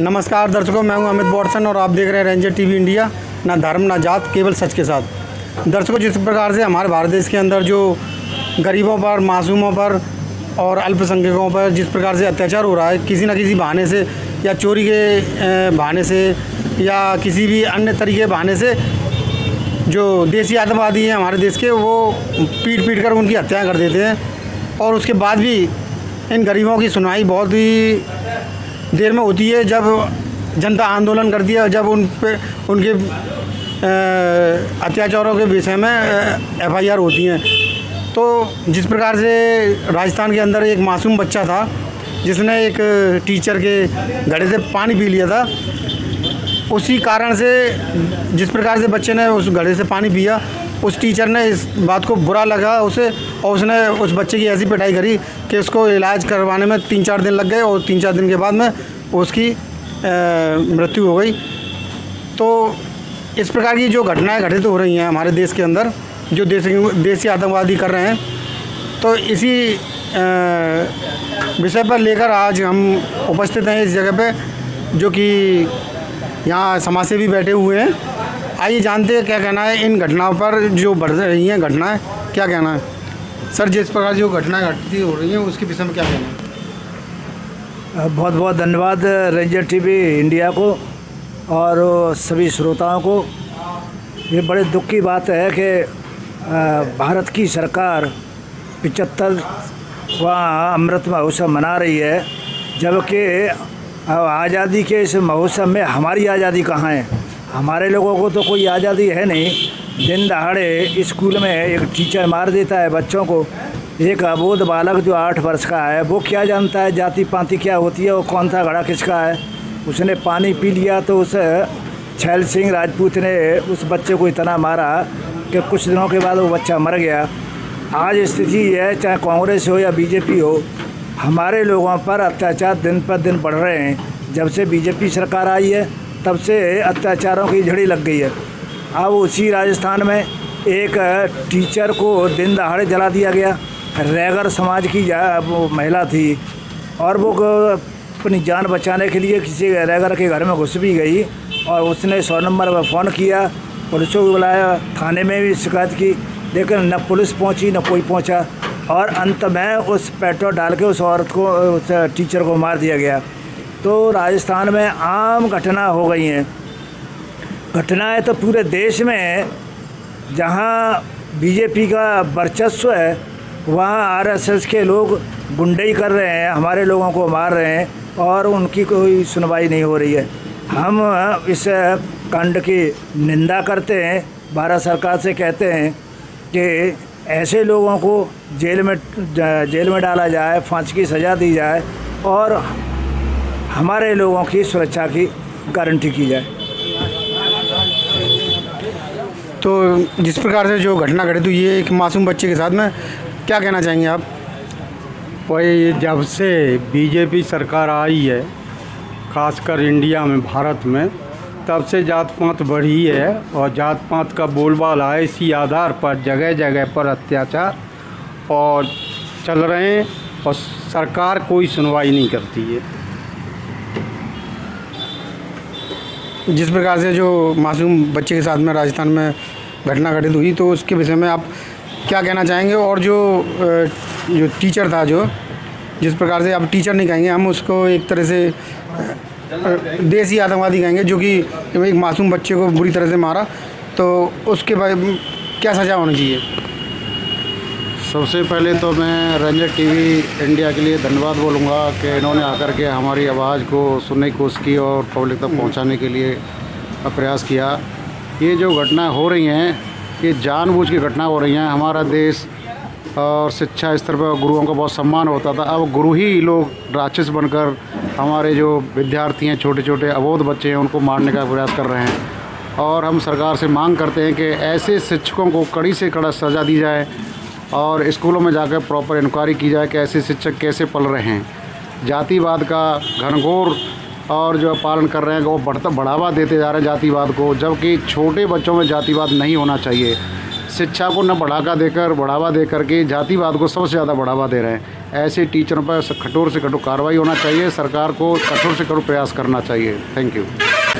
नमस्कार दर्शकों, मैं हूँ अमित बॉटसन और आप देख रहे हैं रेंजर टीवी इंडिया। ना धर्म, ना जात, केवल सच के साथ। दर्शकों, जिस प्रकार से हमारे भारत देश के अंदर जो गरीबों पर, मासूमों पर और अल्पसंख्यकों पर जिस प्रकार से अत्याचार हो रहा है, किसी न किसी बहाने से या चोरी के बहाने से या किसी भी अन्य तरीके बहाने से जो देसी आतंकवादी हैं हमारे देश के, वो पीट पीट कर उनकी हत्याएँ कर देते हैं। और उसके बाद भी इन गरीबों की सुनवाई बहुत ही देर में होती है जब जनता आंदोलन करती है जब उन पर उनके अत्याचारों के विषय में एफआईआर होती हैं। तो जिस प्रकार से राजस्थान के अंदर एक मासूम बच्चा था, जिसने एक टीचर के घड़े से पानी पी लिया था, उसी कारण से, जिस प्रकार से बच्चे ने उस घड़े से पानी पिया उस टीचर ने इस बात को बुरा लगा उसे और उसने उस बच्चे की ऐसी पिटाई करी कि उसको इलाज करवाने में तीन चार दिन लग गए और तीन चार दिन के बाद में उसकी मृत्यु हो गई। तो इस प्रकार की जो घटनाएँ घटित हो रही हैं हमारे देश के अंदर, जो देसी देसी आतंकवादी कर रहे हैं तो इसी विषय पर लेकर आज हम उपस्थित हैं इस जगह पे, जो कि यहाँ समाज से भी बैठे हुए हैं। आइए जानते हैं क्या कहना है इन घटनाओं पर जो बढ़ रही हैं घटनाएँ, क्या कहना है? सर, जिस प्रकार जो घटनाएँ घटती हो रही हैं, उसके विषय में क्या कहना है? बहुत बहुत धन्यवाद, रेंजर टीवी इंडिया को और सभी श्रोताओं को। ये बड़े दुख की बात है कि भारत की सरकार पिचहत्तर वहाँ अमृत महोत्सव मना रही है, जबकि आज़ादी के इस महोत्सव में हमारी आज़ादी कहाँ है? हमारे लोगों को तो कोई आज़ादी है नहीं। दिन दहाड़े स्कूल में एक टीचर मार देता है बच्चों को। एक अबोध बालक जो आठ वर्ष का है, वो क्या जानता है जाति पाति क्या होती है, वो कौन सा घड़ा किसका है? उसने पानी पी लिया तो उस छैल सिंह राजपूत ने उस बच्चे को इतना मारा कि कुछ दिनों के बाद वो बच्चा मर गया। आज स्थिति यह है, चाहे कांग्रेस हो या बीजेपी हो, हमारे लोगों पर अत्याचार दिन पर दिन बढ़ रहे हैं। जब से बीजेपी सरकार आई है तब से अत्याचारों की झड़ी लग गई है। अब उसी राजस्थान में एक टीचर को दिन दहाड़े जला दिया गया। रैगर समाज की वो महिला थी और वो अपनी जान बचाने के लिए किसी रैगर के घर में घुस भी गई और उसने सौ नंबर पर फ़ोन किया। पुलिस को बुलाया, थाने में भी शिकायत की, लेकिन न पुलिस पहुँची, न कोई पहुँचा। और अंत में उस पेट्रोल डाल के उस औरत को, उस टीचर को मार दिया गया। तो राजस्थान में आम घटना हो गई हैं। घटनाएँ तो पूरे देश में जहाँ बीजेपी का वर्चस्व है, वहाँ आरएसएस के लोग गुंडई कर रहे हैं, हमारे लोगों को मार रहे हैं, और उनकी कोई सुनवाई नहीं हो रही है। हम इस कांड की निंदा करते हैं। भारत सरकार से कहते हैं कि ऐसे लोगों को जेल में जेल में डाला जाए, फांसी की सज़ा दी जाए, और हमारे लोगों की सुरक्षा की गारंटी की जाए। तो जिस प्रकार से जो घटना घटी हुई ये एक मासूम बच्चे के साथ में क्या कहना चाहेंगे आप? वही जब से बीजेपी सरकार आई है खासकर इंडिया में भारत में तब से जात पात बढ़ी है और जात पात का बोलबाला है इसी आधार पर जगह जगह पर अत्याचार और चल रहे हैं और सरकार कोई सुनवाई नहीं करती है। जिस प्रकार से जो मासूम बच्चे के साथ में राजस्थान में घटना घटित हुई तो उसके विषय में आप क्या कहना चाहेंगे? और जो जो टीचर था जो, जिस प्रकार से आप टीचर नहीं कहेंगे, हम उसको एक तरह से देसी आतंकवादी कहेंगे, जो कि एक मासूम बच्चे को बुरी तरह से मारा तो उसके क्या सज़ा होनी चाहिए? सबसे पहले तो मैं रंजक टीवी इंडिया के लिए धन्यवाद बोलूँगा कि इन्होंने आकर के हमारी आवाज़ को सुनने की कोशिश की और पब्लिक तक पहुँचाने के लिए प्रयास किया। ये जो घटनाएँ हो रही हैं, ये जानबूझ की घटना हो रही हैं। हमारा देश और शिक्षा स्तर पर गुरुओं का बहुत सम्मान होता था। अब गुरु ही लोग राक्षस बनकर हमारे जो विद्यार्थी हैं छोटे छोटे अबोध बच्चे हैं, उनको मारने का प्रयास कर रहे हैं। और हम सरकार से मांग करते हैं कि ऐसे शिक्षकों को कड़ी से कड़ा सज़ा दी जाए। और स्कूलों में जाकर प्रॉपर इंक्वायरी की जाए कि ऐसे शिक्षक कैसे पल रहे हैं। जातिवाद का घनघोर और जो पालन कर रहे हैं, वो बढ़ता, बढ़ावा देते जा रहे हैं जातिवाद को, जबकि छोटे बच्चों में जातिवाद नहीं होना चाहिए। शिक्षा को न बढ़ाकर देकर, बढ़ावा दे करके जातिवाद को सबसे ज़्यादा बढ़ावा दे रहे हैं। ऐसे टीचरों पर कठोर से कठोर कार्रवाई होना चाहिए, सरकार को कठोर से कठोर प्रयास करना चाहिए। थैंक यू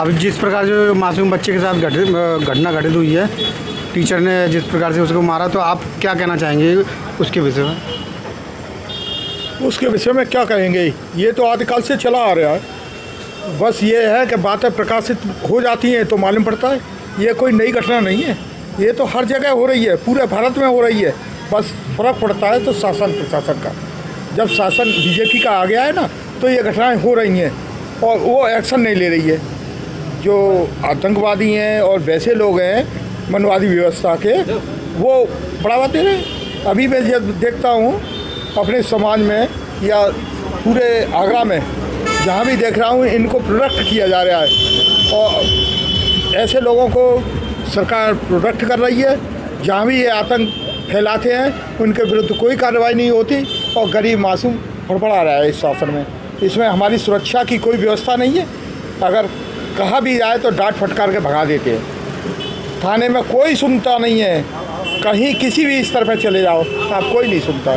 अब जिस प्रकार जो मासूम बच्चे के साथ घटना घटित हुई है टीचर ने जिस प्रकार से उसको मारा तो आप क्या कहना चाहेंगे उसके विषय में? उसके विषय में क्या कहेंगे? ये तो आदिकाल से चला आ रहा है। बस ये है कि बातें प्रकाशित हो जाती हैं तो मालूम पड़ता है। ये कोई नई घटना नहीं है। ये तो हर जगह हो रही है, पूरे भारत में हो रही है। बस फ़र्क पड़ता है तो शासन, प्रशासन का। जब शासन बीजेपी का आ गया है ना तो ये घटनाएँ हो रही हैं और वो एक्शन नहीं ले रही है। जो आतंकवादी हैं और वैसे लोग हैं मनवादी व्यवस्था के, वो बढ़ावा दे रहे अभी मैं जब देखता हूँ, अपने समाज में या पूरे आगरा में, जहाँ भी देख रहा हूँ, इनको प्रोडक्ट किया जा रहा है। और ऐसे लोगों को सरकार प्रोडक्ट कर रही है। जहाँ भी ये आतंक फैलाते हैं, उनके विरुद्ध कोई कार्रवाई नहीं होती और गरीब मासूम फड़फड़ा रहा है इस शासन में। इसमें हमारी सुरक्षा की कोई व्यवस्था नहीं है। अगर कहा भी जाए तो डांट फटकार के भगा देते हैं। थाने में कोई सुनता नहीं है। कहीं किसी भी स्तर पर चले जाओ, आप कोई नहीं सुनता।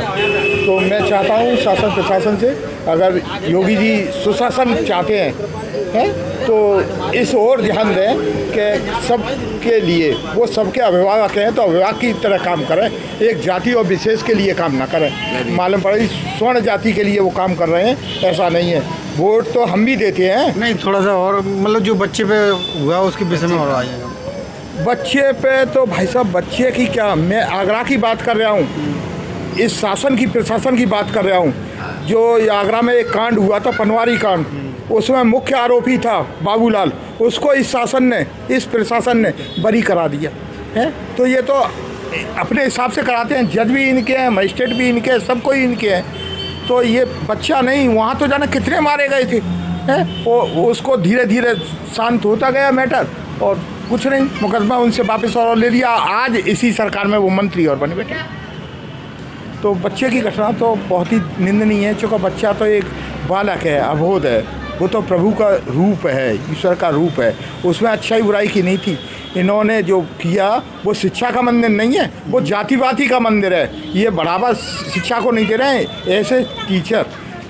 तो मैं चाहता हूँ शासन प्रशासन से, अगर योगी जी सुशासन चाहते हैं हैं तो इस ओर ध्यान दें कि सबके लिए, वो सबके अभिभावक हैं तो अभिभावक की तरह काम करें। एक जाति और विशेष के लिए काम ना करें। मालूम पड़े, स्वर्ण जाति के लिए वो काम कर रहे हैं, ऐसा नहीं है। वोट तो हम भी देते हैं। नहीं, थोड़ा सा और मतलब जो बच्चे पे हुआ, उसके विषय में और आइएगा बच्चे पे तो भाई साहब, बच्चे की क्या? मैं आगरा की बात कर रहा हूँ। इस शासन की प्रशासन की बात कर रहा हूँ। जो आगरा में एक कांड हुआ था, पनवारी कांड, उसमें मुख्य आरोपी था बाबूलाल। उसको इस शासन ने, इस प्रशासन ने बरी करा दिया। है? तो ये तो अपने हिसाब से कराते हैं। जज भी इनके हैं, मजिस्ट्रेट भी इनके हैं, सब कोई इनके हैं। तो ये बच्चा नहीं, वहाँ तो जाना कितने मारे गए थे? हैं? वो, उसको धीरे धीरे शांत होता गया मैटर और कुछ नहीं, मुकदमा उनसे वापस और ले लिया। आज इसी सरकार में वो मंत्री और बने बैठे तो बच्चे की घटना तो बहुत ही निंदनीय है, चूँकि बच्चा तो एक बालक है, अबोध है। वो तो प्रभु का रूप है, ईश्वर का रूप है। उसमें अच्छाई बुराई की नहीं थी। इन्होंने जो किया, वो शिक्षा का मंदिर नहीं है, वो जातिवादी का मंदिर है। ये बढ़ावा शिक्षा को नहीं दे रहे हैं, ऐसे टीचर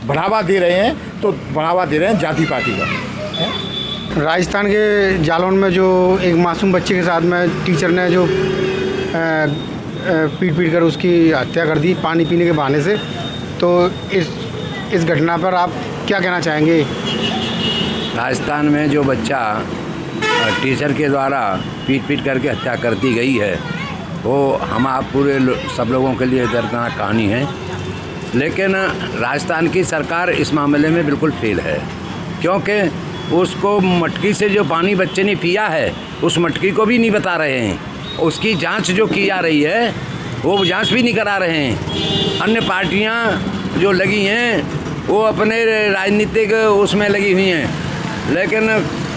बढ़ावा दे रहे हैं तो बढ़ावा दे रहे हैं जाति पाति का राजस्थान के जालौन में जो एक मासूम बच्चे के साथ में टीचर ने जो पीट पीट कर उसकी हत्या कर दी पानी पीने के बहाने से। तो इस इस घटना पर आप क्या कहना चाहेंगे? राजस्थान में जो बच्चा टीचर के द्वारा पीट पीट करके हत्या कर दी गई है वो हम आप पूरे लो, सब लोगों के लिए दर्दनाक कहानी है। लेकिन राजस्थान की सरकार इस मामले में बिल्कुल फेल है क्योंकि उसको मटकी से जो पानी बच्चे ने पिया है, उस मटकी को भी नहीं बता रहे हैं। उसकी जाँच जो की जा रही है, वो जाँच भी नहीं करा रहे हैं। अन्य पार्टियाँ जो लगी हैं, वो अपने राजनीतिक उसमें लगी हुई हैं। लेकिन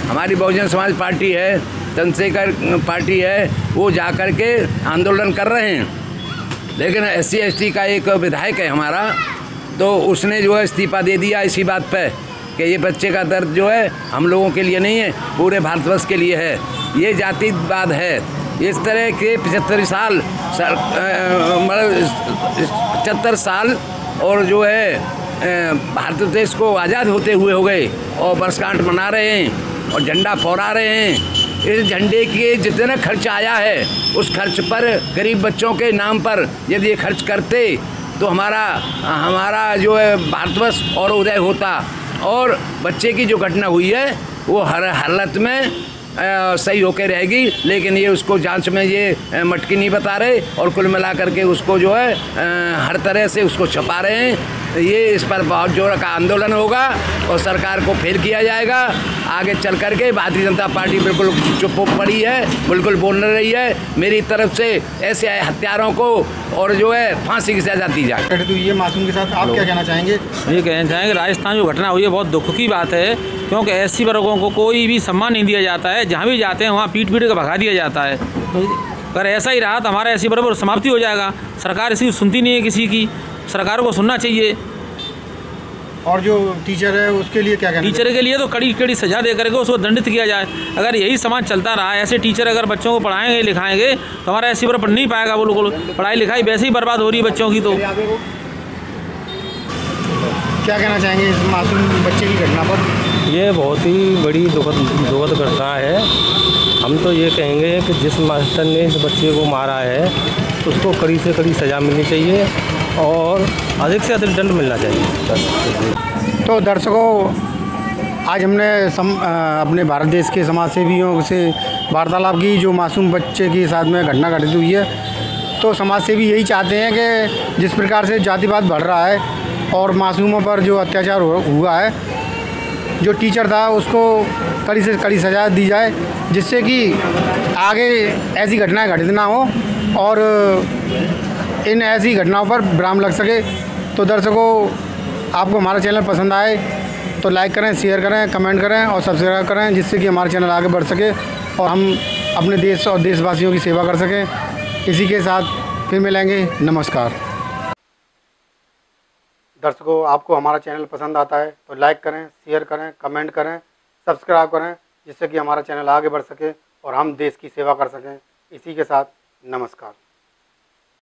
हमारी बहुजन समाज पार्टी है, चंद्रशेखर पार्टी है, वो जा कर के आंदोलन कर रहे हैं। लेकिन एस सी का एक विधायक है हमारा तो उसने जो है इस्तीफा दे दिया इसी बात पे। कि ये बच्चे का दर्द जो है हम लोगों के लिए नहीं है, पूरे भारतवर्ष के लिए है। ये जातिवाद है। इस तरह के पचहत्तर साल मतलब पचहत्तर साल और जो है भारत देश को आज़ाद होते हुए हो गए और बरसगांठ मना रहे हैं और झंडा फहरा रहे हैं। इस झंडे के जितना खर्च आया है, उस खर्च पर गरीब बच्चों के नाम पर यदि ये खर्च करते तो हमारा हमारा जो है भारतवर्ष और उदय होता। और बच्चे की जो घटना हुई है वो हर हालत में सही होकर रहेगी लेकिन ये उसको जाँच में ये मटकी नहीं बता रहे और कुल मिला करके उसको जो है हर तरह से उसको छपा रहे हैं। ये इस पर बहुत ज़ोर का आंदोलन होगा और सरकार को फेल किया जाएगा। आगे चल करके भारतीय जनता पार्टी बिल्कुल चुप पड़ी है बिल्कुल बोल नहीं रही है। मेरी तरफ़ से ऐसे हत्यारों को और जो है फांसी की सजा दी जाए। हुई है मासूम के साथ आप क्या कहना चाहेंगे? ये कहना चाहेंगे राजस्थान जो घटना हुई है बहुत दुख की बात है। क्योंकि ऐसी वर्गों को कोई भी सम्मान नहीं दिया जाता है। जहाँ भी जाते हैं वहाँ पीट पीट कर भगा दिया जाता है। तो अगर ऐसा ही रहा तो हमारा ऐसी बराबर समाप्ति हो जाएगा। सरकार इसकी सुनती नहीं है किसी की। सरकार को सुनना चाहिए। और जो टीचर है उसके लिए क्या कहना टीचर के लिए तो कड़ी कड़ी सजा दे करके उसको दंडित किया जाए। अगर यही समाज चलता रहा ऐसे टीचर अगर बच्चों को पढ़ाएँगे लिखाएँगे तो हमारा ऐसी पर पढ़ नहीं पाएगा बिल्कुल। पढ़ाई लिखाई वैसे ही बर्बाद हो रही है बच्चों की तो। क्या कहना चाहेंगे इस मासूम बच्चे की घटना पर? ये बहुत ही बड़ी दुखद दुखद घटना है। हम तो ये कहेंगे कि जिस मास्टर ने इस बच्चे को मारा है उसको कड़ी से कड़ी सज़ा मिलनी चाहिए और अधिक से अधिक दंड मिलना चाहिए। तो दर्शकों आज हमने सम, अ, अपने भारत देश के समाज सेवियों से वार्तालाप की जो मासूम बच्चे के साथ में घटना घटित हुई है। तो समाज सेवी यही चाहते हैं कि जिस प्रकार से जातिवाद बढ़ रहा है और मासूमों पर जो अत्याचार हुआ है जो टीचर था उसको कड़ी से कड़ी सजा दी जाए, जिससे कि आगे ऐसी घटनाएँ घटित ना हो और इन ऐसी घटनाओं पर विराम लग सके। तो दर्शकों, आपको हमारा चैनल पसंद आए तो लाइक करें, शेयर करें, कमेंट करें और सब्सक्राइब करें, जिससे कि हमारा चैनल आगे बढ़ सके और हम अपने देश और देशवासियों की सेवा कर सकें। इसी के साथ फिर मिलेंगे। नमस्कार। दर्शकों, आपको हमारा चैनल पसंद आता है तो लाइक करें, शेयर करें, कमेंट करें, सब्सक्राइब करें, जिससे कि हमारा चैनल आगे बढ़ सके और हम देश की सेवा कर सकें। इसी के साथ नमस्कार।